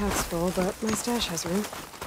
pack's full, but my stash has room.